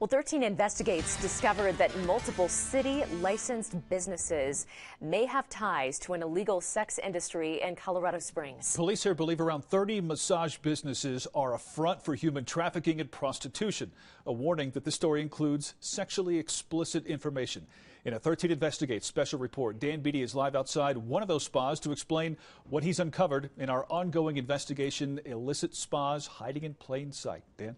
Well, 13 Investigates discovered that multiple city licensed businesses may have ties to an illegal sex industry in Colorado Springs. Police here believe around 30 massage businesses are a front for human trafficking and prostitution. A warning that the story includes sexually explicit information. In a 13 Investigates special report, Dan Beedie is live outside one of those spas to explain what he's uncovered in our ongoing investigation illicit spas hiding in plain sight. Dan?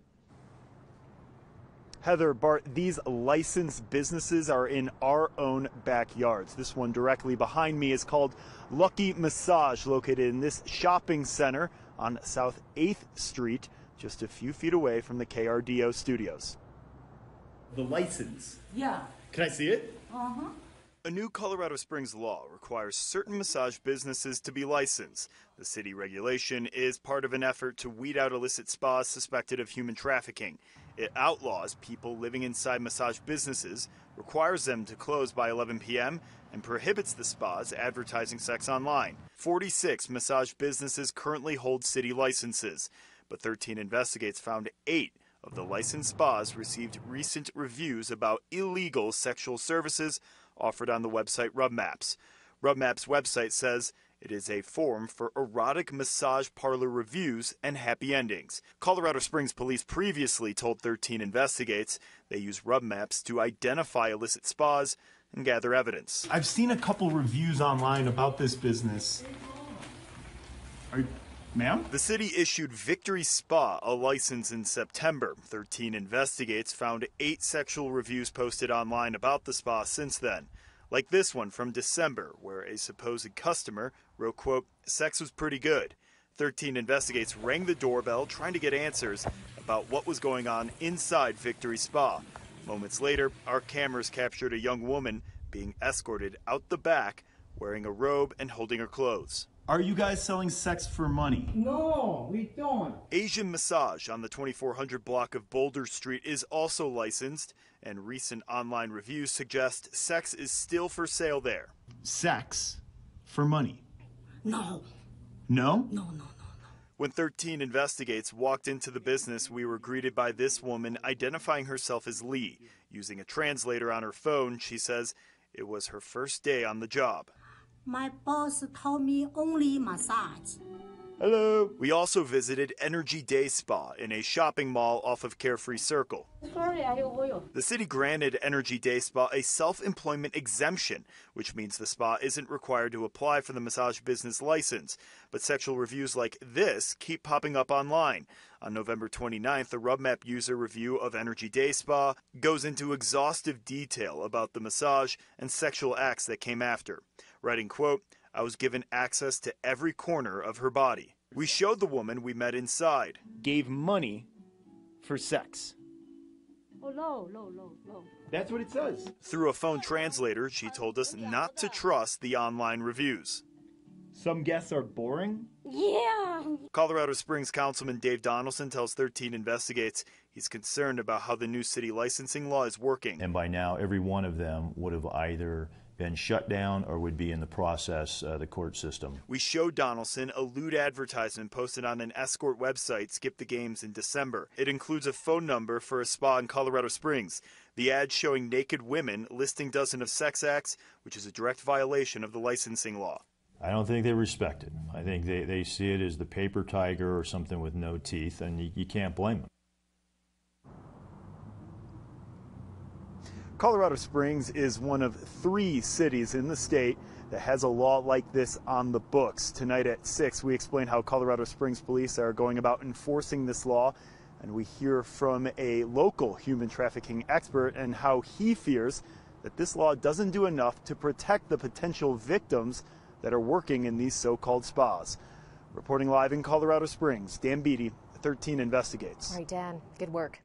Heather, Bart, these licensed businesses are in our own backyards. This one directly behind me is called Lucky Massage, located in this shopping center on South 8th Street, just a few feet away from the KRDO studios. The license. Yeah. Can I see it? Uh huh. A new Colorado Springs law requires certain massage businesses to be licensed. The city regulation is part of an effort to weed out illicit spas suspected of human trafficking. It outlaws people living inside massage businesses, requires them to close by 11 p.m., and prohibits the spas advertising sex online. 46 massage businesses currently hold city licenses, but 13 Investigates found eight of the licensed spas received recent reviews about illegal sexual services offered on the website RubMaps. RubMaps' website says it is a forum for erotic massage parlor reviews and happy endings. Colorado Springs police previously told 13 Investigates they use RubMaps to identify illicit spas and gather evidence. I've seen a couple reviews online about this business. Are, ma'am? The city issued Victory Spa a license in September. 13 Investigates found eight sexual reviews posted online about the spa since then. Like this one from December, where a supposed customer wrote, quote, sex was pretty good. 13 Investigates rang the doorbell trying to get answers about what was going on inside Victory Spa. Moments later, our cameras captured a young woman being escorted out the back wearing a robe and holding her clothes. Are you guys selling sex for money? No, we don't. Asian Massage on the 2400 block of Boulder Street is also licensed, and recent online reviews suggest sex is still for sale there. Sex for money? No. No? No, no, no. When 13 Investigates walked into the business, we were greeted by this woman identifying herself as Lee. Using a translator on her phone, she says it was her first day on the job. My boss told me only massage. Hello. We also visited Energy Day Spa in a shopping mall off of Carefree Circle. Sorry, I oil. The city granted Energy Day Spa a self employment exemption, which means the spa isn't required to apply for the massage business license. But sexual reviews like this keep popping up online. On November 29th, the RubMap user review of Energy Day Spa goes into exhaustive detail about the massage and sexual acts that came after. Writing, quote, I was given access to every corner of her body. We showed the woman we met inside. Gave money for sex. Oh, no, no, no, no. That's what it says. Through a phone translator, she told us not to trust the online reviews. Some guests are boring. Yeah. Colorado Springs Councilman Dave Donelson tells 13 Investigates he's concerned about how the new city licensing law is working. And by now, every one of them would have either been shut down or would be in the process, uh, the court system. We showed Donelson a lewd advertisement posted on an escort website, Skip the Games, in December. It includes a phone number for a spa in Colorado Springs. The ad showing naked women listing dozen of sex acts, which is a direct violation of the licensing law. I don't think they respect it. I think they, they see it as the paper tiger or something with no teeth, and you, you can't blame them. Colorado Springs is one of three cities in the state that has a law like this on the books. Tonight at 6, we explain how Colorado Springs police are going about enforcing this law, and we hear from a local human trafficking expert and how he fears that this law doesn't do enough to protect the potential victims that are working in these so called spas. Reporting live in Colorado Springs, Dan Beedie, 13 Investigates. All right, Dan, good work.